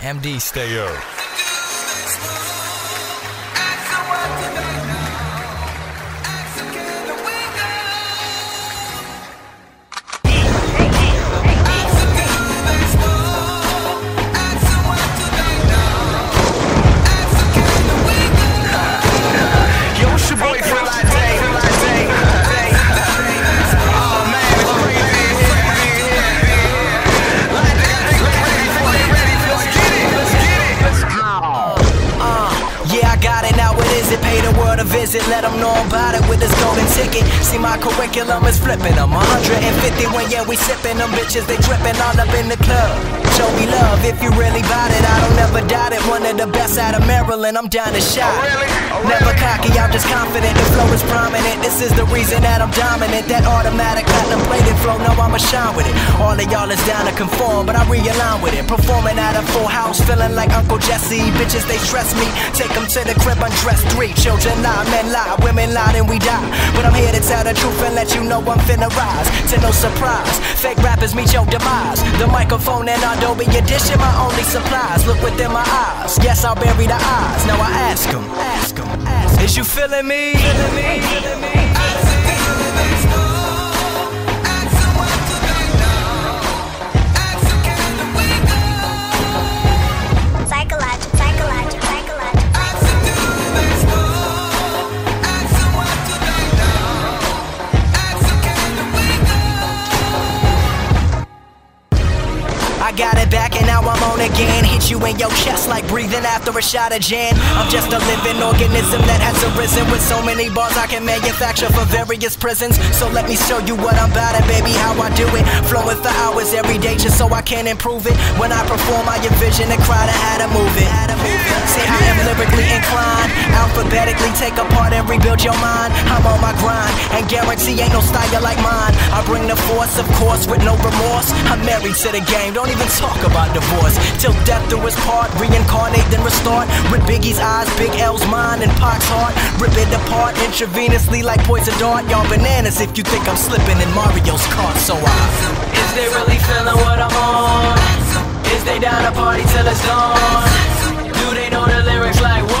MD stay it? Pay the a visit. Let them know about it with this golden ticket. See, my curriculum is flipping them. 150 when, yeah, we sipping them bitches. They dripping all up in the club. Show me love if you really bout it. I don't ever doubt it. One of the best out of Maryland. I'm down to shot. Oh, really? Oh, Never cocky, I'm just confident. The flow is prominent. This is the reason that I'm dominant. That automatic contemplated flow. No, I'ma shine with it. All of y'all is down to conform, but I realign with it. Performing at a full house, feeling like Uncle Jesse. Bitches, they stress me. Take them to the crib, undress three. Children lie, men lie, women lie, and we die. But I'm here to tell the truth and let you know I'm finna rise. To no surprise, fake rappers meet your demise. The microphone and Adobe Audition, my only supplies. Look within my eyes. Yes, I'll bury the eyes. Now I ask them, ask them, ask 'em. Is you feeling me? Feeling me? Feeling me? Got it back and now I'm on again. Hit you in your chest like breathing after a shot of gin. I'm just a living organism that has arisen with so many bars I can manufacture for various prisons. So let me show you what I'm about and baby how I do it. Flowing for hours every day just so I can improve it. When I perform, I envision a crowd and how to move it. See, I am lyrically inclined. Alphabetically take apart and rebuild your mind. I'm on my grind and guarantee ain't no style like mine. I bring the force, of course, with no remorse. I'm married to the game, don't even talk about divorce. Till death do us part, reincarnate then restart. With Biggie's eyes, Big L's mind, and Pac's heart. Rip it apart intravenously like poison dart. Y'all bananas if you think I'm slipping in Mario's cart. So I. Is they really feeling what I'm on? Is they down to party till it's dawn? Do they know the lyrics like?